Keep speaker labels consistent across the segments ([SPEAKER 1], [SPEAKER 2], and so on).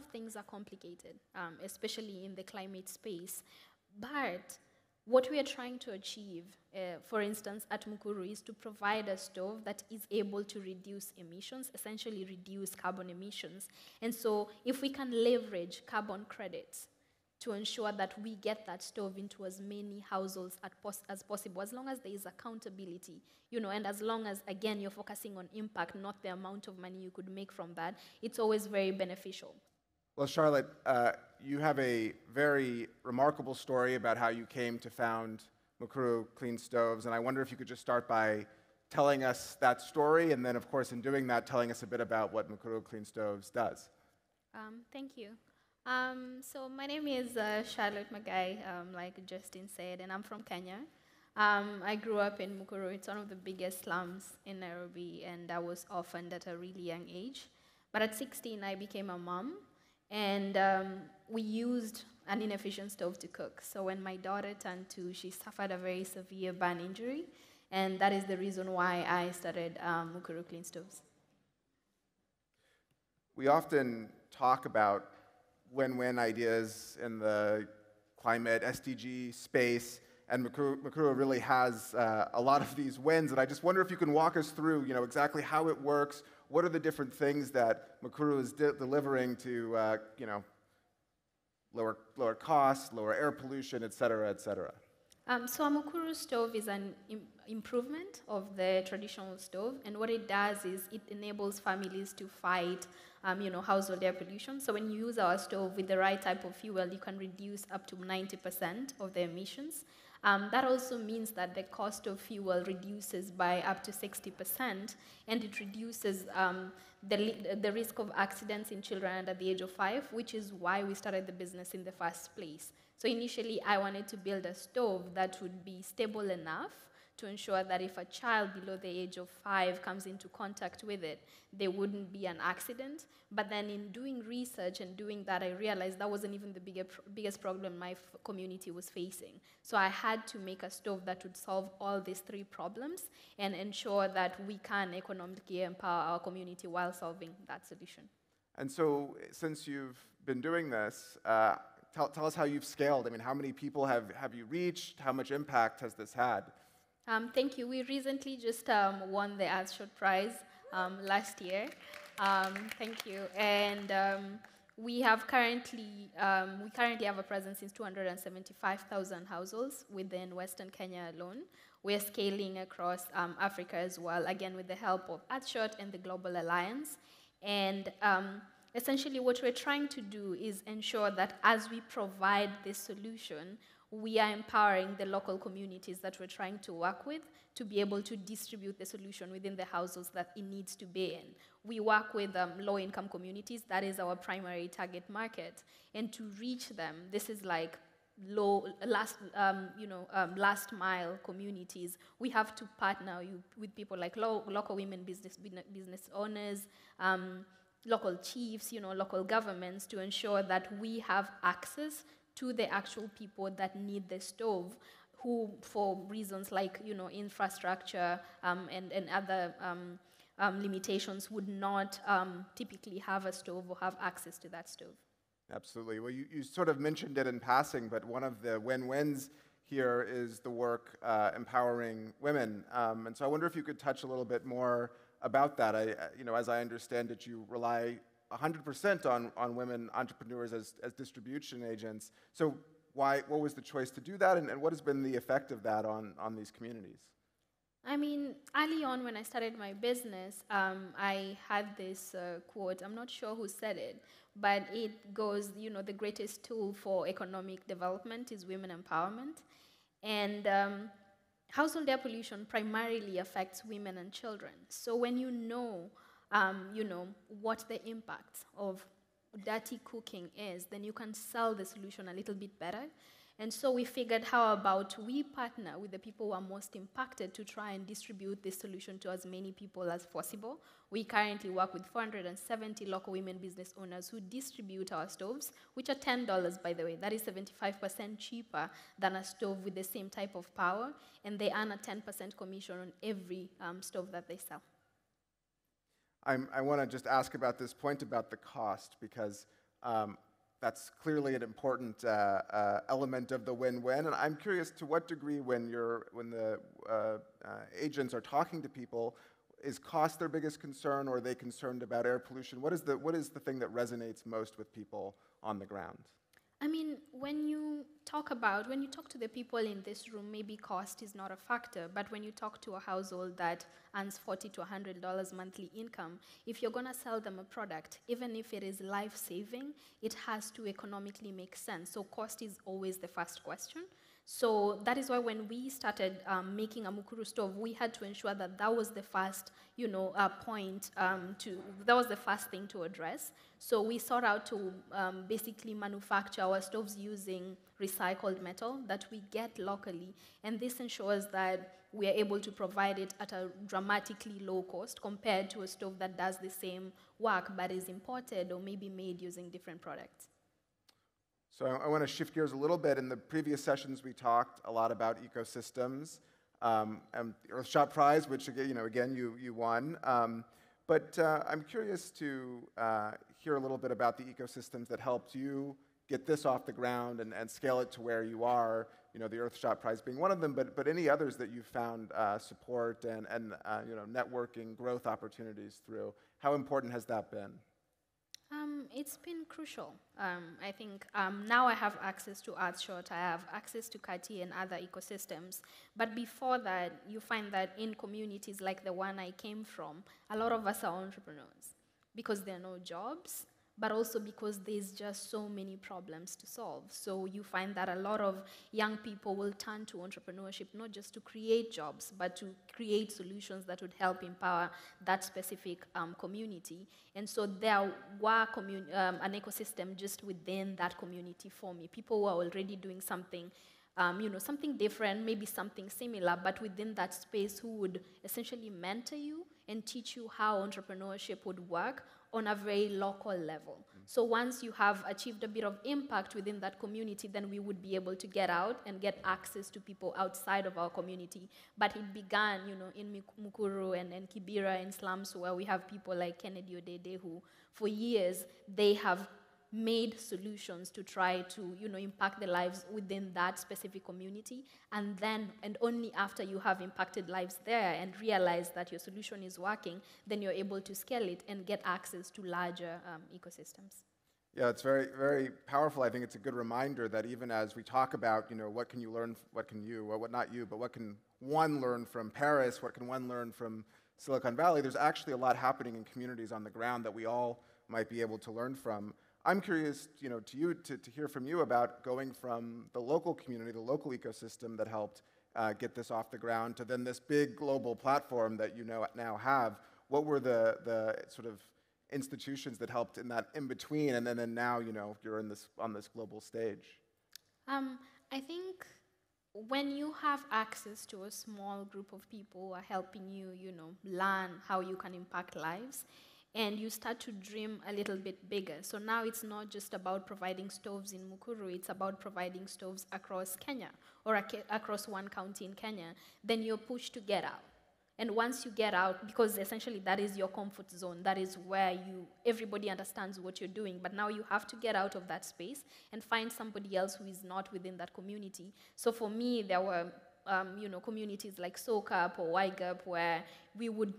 [SPEAKER 1] of things are complicated, um, especially in the climate space. But what we are trying to achieve, uh, for instance, at Mukuru, is to provide a stove that is able to reduce emissions, essentially reduce carbon emissions. And so, if we can leverage carbon credits to ensure that we get that stove into as many households pos as possible, as long as there is accountability, you know, and as long as, again, you're focusing on impact, not the amount of money you could make from that, it's always very beneficial.
[SPEAKER 2] Well, Charlot, uh, you have a very remarkable story about how you came to found Mukuru Clean Stoves, and I wonder if you could just start by telling us that story, and then, of course, in doing that, telling us a bit about what Mukuru Clean Stoves does.
[SPEAKER 1] Um, thank you. Um, so my name is uh, Charlot Magayi, um, like Justin said, and I'm from Kenya. Um, I grew up in Mukuru. It's one of the biggest slums in Nairobi, and I was orphaned at a really young age. But at 16, I became a mom, and um, we used an inefficient stove to cook. So when my daughter turned two, she suffered a very severe burn injury, and that is the reason why I started um, Mukuru Clean Stoves.
[SPEAKER 2] We often talk about win-win ideas in the climate SDG space, and Mukuru, really has uh, a lot of these wins. And I just wonder if you can walk us through, you know, exactly how it works. What are the different things that Mukuru is de delivering to, uh, you know, lower lower costs, lower air pollution, et cetera, et cetera?
[SPEAKER 1] Um, so a Mukuru stove is an Im improvement of the traditional stove, and what it does is it enables families to fight um, you know, household air pollution. So when you use our stove with the right type of fuel, you can reduce up to 90% of the emissions. Um, that also means that the cost of fuel reduces by up to 60%, and it reduces um, the, the risk of accidents in children under the age of five, which is why we started the business in the first place. So initially, I wanted to build a stove that would be stable enough to ensure that if a child below the age of five comes into contact with it, there wouldn't be an accident. But then in doing research and doing that, I realized that wasn't even the bigger, biggest problem my community was facing. So I had to make a stove that would solve all these three problems and ensure that we can economically empower our community while solving that solution.
[SPEAKER 2] And so, since you've been doing this, uh, tell, tell us how you've scaled. I mean, how many people have, have you reached? How much impact has this had?
[SPEAKER 1] Um, thank you. We recently just um, won the Earthshot Prize um, last year. Um, thank you. And um, we have currently um, we currently have a presence in 275,000 households within Western Kenya alone. We're scaling across Africa as well, again with the help of Earthshot and the Global Alliance. And essentially, what we're trying to do is ensure that as we provide this solution, we are empowering the local communities that we're trying to work with to be able to distribute the solution within the households that it needs to be in. We work with um, low-income communities, that is our primary target market, and to reach them, this is like low last um, you know um, last mile communities we have to partner you, with people like lo local women business business owners um, local chiefs you know local governments to ensure that we have access to the actual people that need the stove who, for reasons like you know infrastructure um, and, and other um, um, limitations, would not um, typically have a stove or have access to that stove.
[SPEAKER 2] Absolutely. Well, you, you sort of mentioned it in passing, but one of the win-wins here is the work uh, empowering women. Um, and so I wonder if you could touch a little bit more about that. I, you know, as I understand it, you rely 100% on, on women entrepreneurs as, as distribution agents. So why, what was the choice to do that, and, and what has been the effect of that on, on these communities?
[SPEAKER 1] I mean, early on when I started my business, um, I had this uh, quote. I'm not sure who said it, but it goes, you know, the greatest tool for economic development is women empowerment. And um, household air pollution primarily affects women and children. So when you know um, you know, what the impact of dirty cooking is, then you can sell the solution a little bit better. And so we figured how about we partner with the people who are most impacted to try and distribute this solution to as many people as possible. We currently work with 470 local women business owners who distribute our stoves, which are $10, by the way. That is 75% cheaper than a stove with the same type of power, and they earn a 10% commission on every um, stove that they sell.
[SPEAKER 2] I'm, i want to just ask about this point about the cost because Um, that's clearly an important uh, uh, element of the win-win. And I'm curious to what degree, when you're when the uh, uh, agents are talking to people, is cost their biggest concern, or are they concerned about air pollution? What is the what is the thing that resonates most with people on the ground?
[SPEAKER 1] I mean, when you talk about, when you talk to the people in this room, maybe cost is not a factor, but when you talk to a household that earns 40 to $100 monthly income, if you're gonna sell them a product, even if it is life saving, it has to economically make sense. So, cost is always the first question. So that is why when we started um, making a mukuru stove, we had to ensure that that was the first, you know, uh, point um, to, that was the first thing to address. So we sought out to um, basically manufacture our stoves using recycled metal that we get locally. And this ensures that we are able to provide it at a dramatically low cost compared to a stove that does the same work but is imported or maybe made using different products.
[SPEAKER 2] So I, want to shift gears a little bit. In the previous sessions, we talked a lot about ecosystems um, and the Earthshot Prize, which again, you know, again you you won. Um, but uh, I'm curious to uh, hear a little bit about the ecosystems that helped you get this off the ground and, and scale it to where you are. You know, the Earthshot Prize being one of them, but but any others that you found uh, support and and uh, you know networking growth opportunities through. How important has that been?
[SPEAKER 1] Um, it's been crucial. Um, I think um, now I have access to Earthshot, I have access to Cartier and other ecosystems. But before that, you find that in communities like the one I came from, a lot of us are entrepreneurs because there are no jobs, but also because there's just so many problems to solve. So you find that a lot of young people will turn to entrepreneurship not just to create jobs, but to create solutions that would help empower that specific um, community. And so there were um, an ecosystem just within that community for me. People were already doing something um, you know, something different, maybe something similar, but within that space who would essentially mentor you and teach you how entrepreneurship would work on a very local level. Mm. So once you have achieved a bit of impact within that community, then we would be able to get out and get access to people outside of our community. But it began, you know, in Mukuru and, and Kibera in slums where we have people like Kennedy Odede who, for years, they have made solutions to try to you know impact the lives within that specific community. And then and only after you have impacted lives there and realize that your solution is working then you're able to scale it and get access to larger um, ecosystems.
[SPEAKER 2] Yeah it's very very powerful. I think it's a good reminder that even as we talk about you know what can you learn what can you well, what not you but what can one learn from paris what can one learn from silicon valley there's actually a lot happening in communities on the ground that we all might be able to learn from I'm curious, you know, to you to, to hear from you about going from the local community, the local ecosystem that helped uh, get this off the ground, to then this big global platform that you know now have. What were the the sort of institutions that helped in that in between, and then, then now you know you're in this on this global stage?
[SPEAKER 1] Um, I think when you have access to a small group of people who are helping you, you know, learn how you can impact lives, and you start to dream a little bit bigger. So now it's not just about providing stoves in Mukuru, it's about providing stoves across Kenya or ac across one county in Kenya. Then you're pushed to get out. And once you get out, because essentially that is your comfort zone, that is where you everybody understands what you're doing. But now you have to get out of that space and find somebody else who is not within that community. So for me, there were um, you know communities like SOCAP or YGAP where we would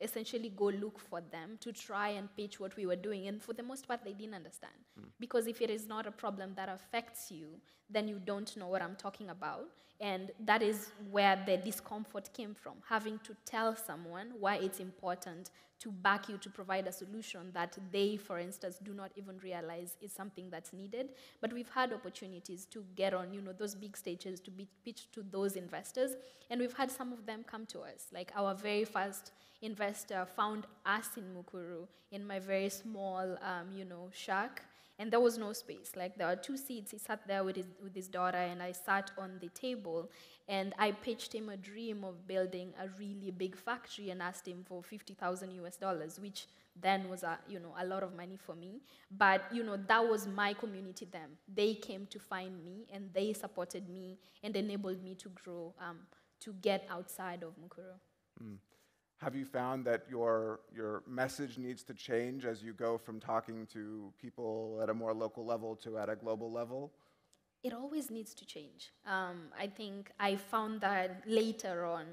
[SPEAKER 1] essentially go look for them to try and pitch what we were doing. And for the most part, they didn't understand. Mm. Because if it is not a problem that affects you, then you don't know what I'm talking about. And that is where the discomfort came from, having to tell someone why it's important to back you to provide a solution that they, for instance, do not even realize is something that's needed. But we've had opportunities to get on, you know, those big stages to be pitched to those investors, and we've had some of them come to us. Like our very first investor found us in Mukuru in my very small, um, you know, shack and there was no space. Like there were two seats. He sat there with his, with his daughter, and I sat on the table. And I pitched him a dream of building a really big factory and asked him for 50,000 US dollars, which then was a, you know, a lot of money for me. But you know, that was my community then. They came to find me, and they supported me and enabled me to grow, um, to get outside of Mukuru. Mm.
[SPEAKER 2] Have you found that your, your message needs to change as you go from talking to people at a more local level to at a global level?
[SPEAKER 1] It always needs to change. Um, I think I found that later on.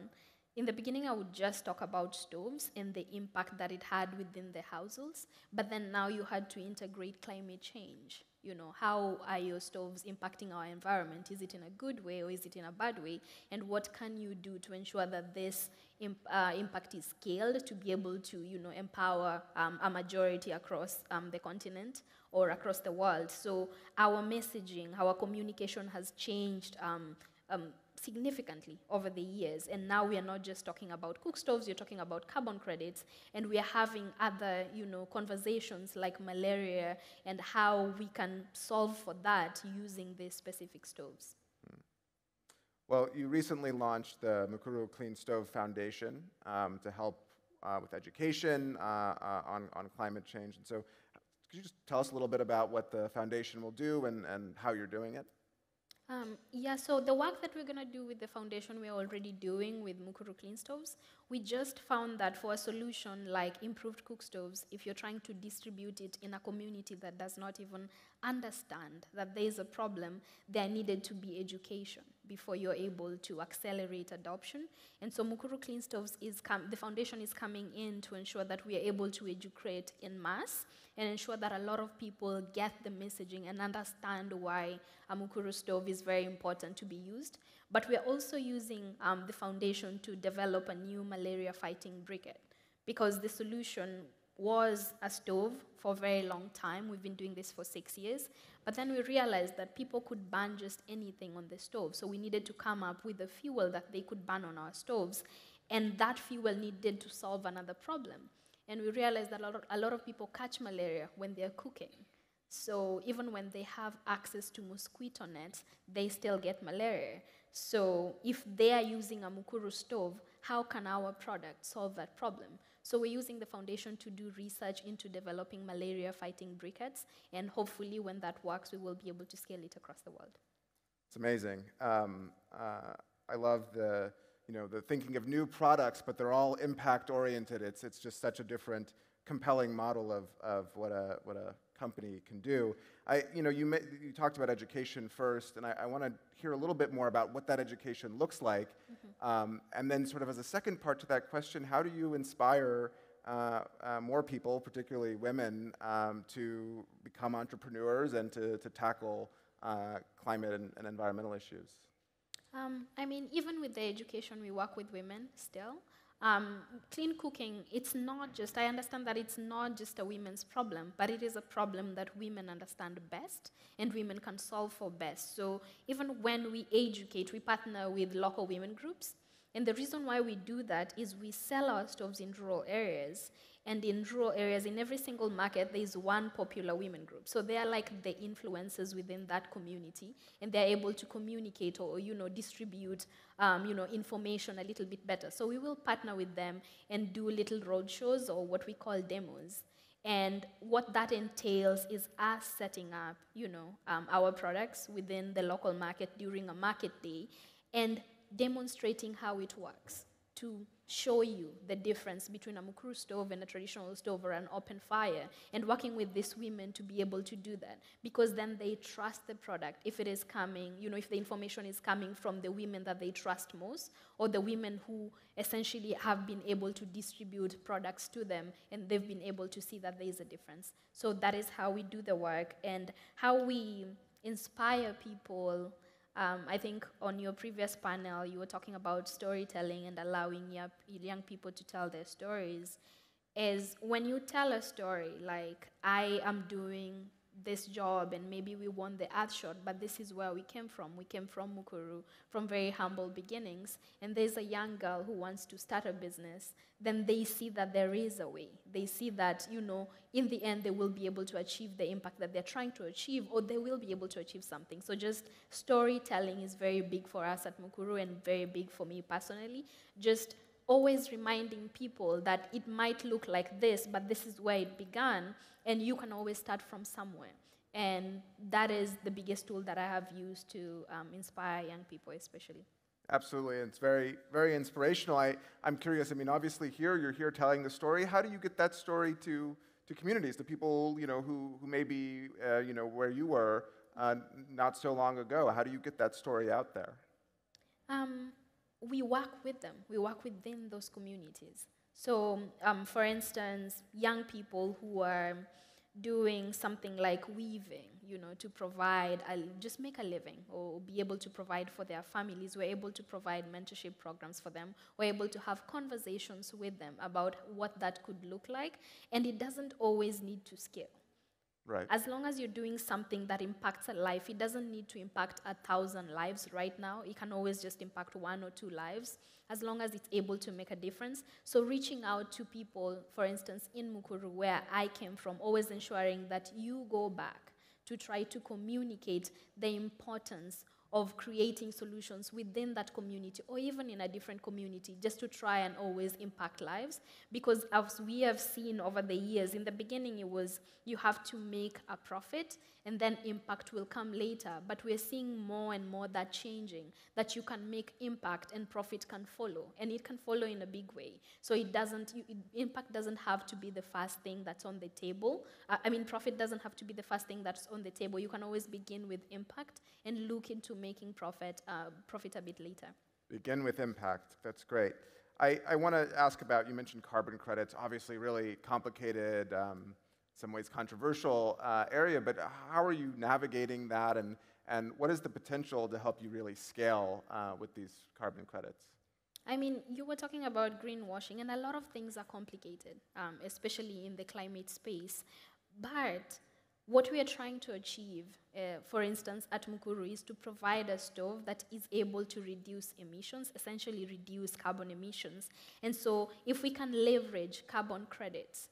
[SPEAKER 1] In the beginning, I would just talk about stoves and the impact that it had within the households, but then now you had to integrate climate change you know, how are your stoves impacting our environment? Is it in a good way or is it in a bad way? And what can you do to ensure that this imp uh, impact is scaled to be able to, you know, empower um, a majority across um, the continent or across the world? So our messaging, our communication has changed um, um significantly over the years. And now we are not just talking about cook stoves, you're talking about carbon credits, and we are having other, you know, conversations like malaria and how we can solve for that using these specific stoves. Hmm.
[SPEAKER 2] Well, you recently launched the Mukuru Clean Stove Foundation um, to help uh, with education uh, uh, on, on climate change. And so, could you just tell us a little bit about what the foundation will do and, and how you're doing it?
[SPEAKER 1] Um, yeah, so the work that we're going to do with the foundation, we're already doing with Mukuru Clean Stoves. We just found that for a solution like improved cook stoves, if you're trying to distribute it in a community that does not even understand that there is a problem, there needed to be education before you're able to accelerate adoption. And so Mukuru Clean Stoves is the foundation is coming in to ensure that we are able to educate in mass and ensure that a lot of people get the messaging and understand why a Mukuru stove is very important to be used. But we're also using um, the foundation to develop a new malaria fighting briquette because the solution was a stove for a very long time. We've been doing this for six years. But then we realized that people could burn just anything on the stove. So we needed to come up with a fuel that they could burn on our stoves. And that fuel needed to solve another problem. And we realized that a lot, of, people catch malaria when they're cooking. So even when they have access to mosquito nets, they still get malaria. So if they are using a Mukuru stove, how can our product solve that problem? So we're using the foundation to do research into developing malaria-fighting briquettes, and hopefully when that works, we will be able to scale it across the world.
[SPEAKER 2] It's amazing. Um, uh, I love the you know, the thinking of new products, but they're all impact oriented. It's, it's just such a different, compelling model of, of what, a, what a company can do. I, you know, you, may, you talked about education first, and I, I want to hear a little bit more about what that education looks like. Mm-hmm. Um, and then, sort of as a second part to that question, how do you inspire uh, uh, more people, particularly women, um, to become entrepreneurs and to, to tackle uh, climate and, and environmental issues?
[SPEAKER 1] Um, I mean, even with the education, we work with women still. Um, clean cooking, it's not just, I understand that it's not just a women's problem, but it is a problem that women understand best and women can solve for best. So even when we educate, we partner with local women groups. And the reason why we do that is we sell our stoves in rural areas and in rural areas, in every single market, there is one popular women group. So they are like the influencers within that community, and they're able to communicate or, you know, distribute, um, you know, information a little bit better. So we will partner with them and do little roadshows or what we call demos. And what that entails is us setting up, you know, um, our products within the local market during a market day and demonstrating how it works to show you the difference between a mukuru stove and a traditional stove or an open fire and working with these women to be able to do that. Because then they trust the product. If it is coming you know if the information is coming from the women that they trust most or the women who essentially have been able to distribute products to them and they've been able to see that there is a difference. So that is how we do the work and how we inspire people um, I think on your previous panel, you were talking about storytelling and allowing young people to tell their stories. Is when you tell a story, like, I am doing this job and maybe we won the Earthshot, but this is where we came from. We came from Mukuru, from very humble beginnings, and there's a young girl who wants to start a business, then they see that there is a way. They see that, you know, in the end they will be able to achieve the impact that they're trying to achieve, or they will be able to achieve something. So just storytelling is very big for us at Mukuru and very big for me personally. Just always reminding people that it might look like this, but this is where it began, and you can always start from somewhere. And that is the biggest tool that I have used to um, inspire young people, especially.
[SPEAKER 2] Absolutely, it's very, very inspirational. I, I'm curious. I mean, obviously, here you're here telling the story. How do you get that story to, to communities, to people you know who, who may be uh, you know where you were uh, not so long ago? How do you get that story out there?
[SPEAKER 1] Um, we work with them. We work within those communities. So, um, for instance, young people who are doing something like weaving, you know, to provide, a, just make a living or be able to provide for their families. We're able to provide mentorship programs for them. We're able to have conversations with them about what that could look like. And it doesn't always need to scale.
[SPEAKER 2] Right.
[SPEAKER 1] As long as you're doing something that impacts a life, it doesn't need to impact a thousand lives right now. It can always just impact one or two lives, as long as it's able to make a difference. So, reaching out to people, for instance, in Mukuru, where I came from, always ensuring that you go back to try to communicate the importance of creating solutions within that community or even in a different community just to try and always impact lives. Because as we have seen over the years in the beginning it was you have to make a profit and then impact will come later. But we're seeing more and more that changing that you can make impact and profit can follow. And it can follow in a big way. So it doesn't you, it, impact doesn't have to be the first thing that's on the table. Uh, i mean profit doesn't have to be the first thing that's on the table. You can always begin with impact and look into making profit, uh, profit a bit later.
[SPEAKER 2] Begin with impact. That's great. I, I want to ask about, you mentioned carbon credits, obviously really complicated, um, some ways controversial uh, area, but how are you navigating that and, and what is the potential to help you really scale uh, with these carbon credits?
[SPEAKER 1] I mean, you were talking about greenwashing, and a lot of things are complicated, um, especially in the climate space. But what we are trying to achieve, uh, for instance, at Mukuru, is to provide a stove that is able to reduce emissions, essentially reduce carbon emissions. And so, if we can leverage carbon credits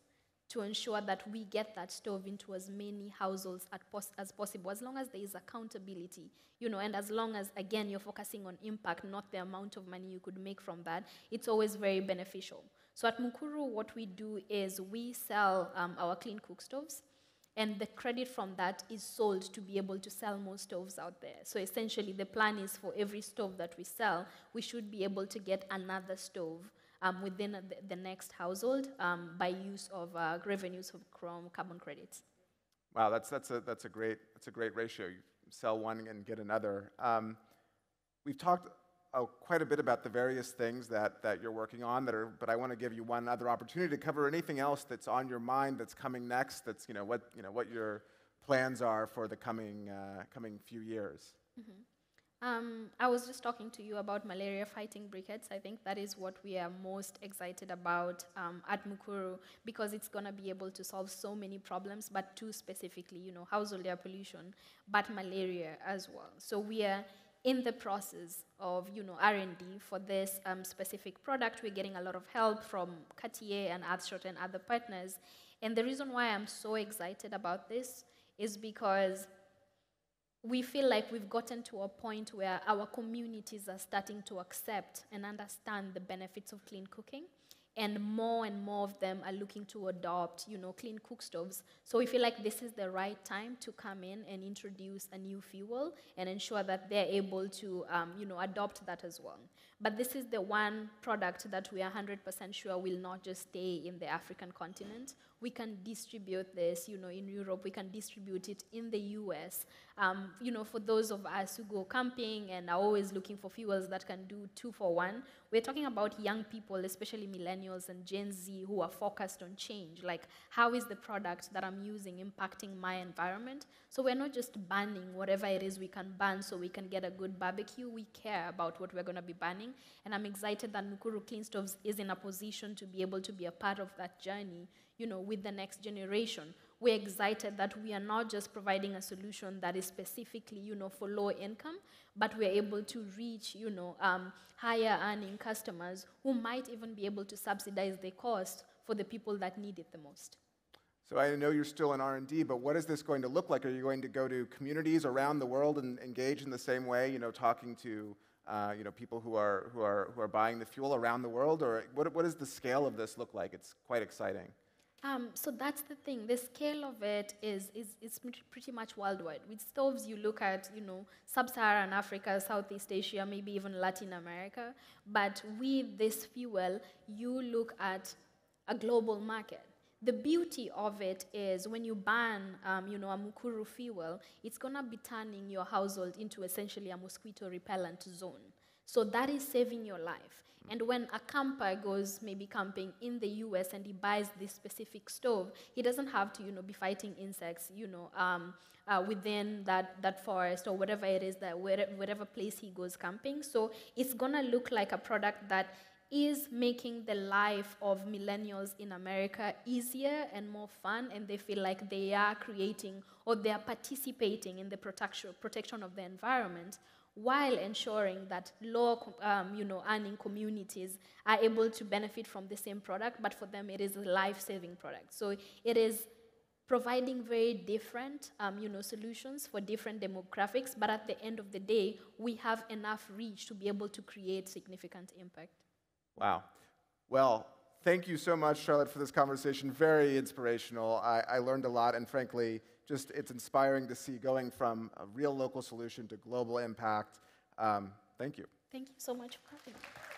[SPEAKER 1] to ensure that we get that stove into as many households pos as possible, as long as there is accountability, you know, and as long as, again, you're focusing on impact, not the amount of money you could make from that, it's always very beneficial. So at Mukuru, what we do is we sell um, our clean cook stoves and the credit from that is sold to be able to sell more stoves out there. So essentially, the plan is for every stove that we sell, we should be able to get another stove um, within the, the, next household um, by use of uh, revenues from carbon credits.
[SPEAKER 2] Wow, that's, that's, a, that's, a great, that's a great ratio. You sell one and get another. Um, we've talked oh, quite a bit about the various things that, that you're working on, that are, but I want to give you one other opportunity to cover anything else that's on your mind that's coming next, that's, you know, what, you know, what your plans are for the coming, uh, coming few years. Mm-hmm.
[SPEAKER 1] Um, I was just talking to you about malaria fighting briquettes. I think that is what we are most excited about um, at Mukuru because it's going to be able to solve so many problems, but two specifically, you know, household air pollution, but malaria as well. So we are in the process of you know R&D for this um, specific product. We're getting a lot of help from Cartier and Earthshot and other partners. And the reason why I'm so excited about this is because we feel like we've gotten to a point where our communities are starting to accept and understand the benefits of clean cooking and more and more of them are looking to adopt, you know, clean cook stoves. So we feel like this is the right time to come in and introduce a new fuel and ensure that they're able to, um, you know, adopt that as well. But this is the one product that we are 100% sure will not just stay in the African continent. We can distribute this, you know, in Europe. We can distribute it in the US. Um, you know, for those of us who go camping and are always looking for fuels that can do two for one, we're talking about young people, especially millennials and Gen Z, who are focused on change. Like, how is the product that I'm using impacting my environment? So we're not just banning whatever it is we can ban so we can get a good barbecue. We care about what we're going to be banning. And I'm excited that Mukuru Clean Stoves is in a position to be able to be a part of that journey, you know, with the next generation we're excited that we are not just providing a solution that is specifically, you know, for low income, but we're able to reach, you know, um, higher earning customers who might even be able to subsidize the cost for the people that need it the most.
[SPEAKER 2] So I know you're still in R&D, but what is this going to look like? Are you going to go to communities around the world and engage in the same way, you know, talking to uh, you know, people who are, who, are, who are buying the fuel around the world? Or what, what does the scale of this look like? It's quite exciting.
[SPEAKER 1] Um, so that's the thing. The scale of it is, is, is pretty- much worldwide. With stoves, you look at, you know, sub-Saharan Africa, Southeast Asia, maybe even Latin America. But with this fuel, you look at a global market. The beauty of it is when you ban, um, you know, a mukuru fuel, it's gonna be turning your household into essentially a mosquito repellent zone. So that is saving your life. And when a camper goes maybe camping in the US and he buys this specific stove, he doesn't have to, you know, be fighting insects, you know, um, uh, within that, that forest or whatever it is that where, whatever place he goes camping. So it's gonna look like a product that is making the life of millennials in America easier and more fun, and they feel like they are creating or they are participating in the protection, protection of the environment while ensuring that low um, you know, earning communities are able to benefit from the same product, but for them it is a life-saving product. So it is providing very different um, you know, solutions for different demographics, but at the end of the day, we have enough reach to be able to create significant impact.
[SPEAKER 2] Wow. Well, thank you so much, Charlot, for this conversation. Very inspirational. I, I learned a lot, and frankly, just it's inspiring to see going from a real local solution to global impact. Um, thank you.
[SPEAKER 1] Thank you so much for having me.